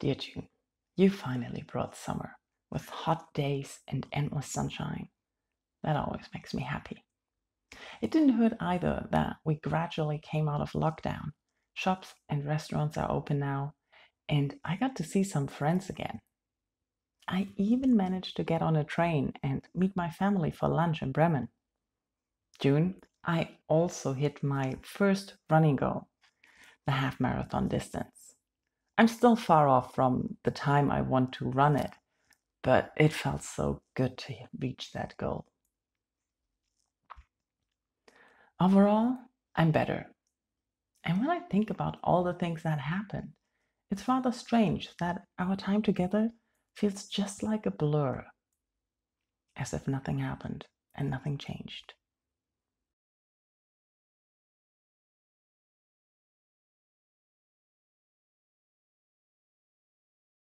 Dear June, you finally brought summer with hot days and endless sunshine. That always makes me happy. It didn't hurt either that we gradually came out of lockdown. Shops and restaurants are open now, and I got to see some friends again. I even managed to get on a train and meet my family for lunch in Bremen. June, I also hit my first running goal, the half marathon distance. I'm still far off from the time I want to run it, but it felt so good to reach that goal. Overall, I'm better. And when I think about all the things that happened, it's rather strange that our time together feels just like a blur, as if nothing happened and nothing changed.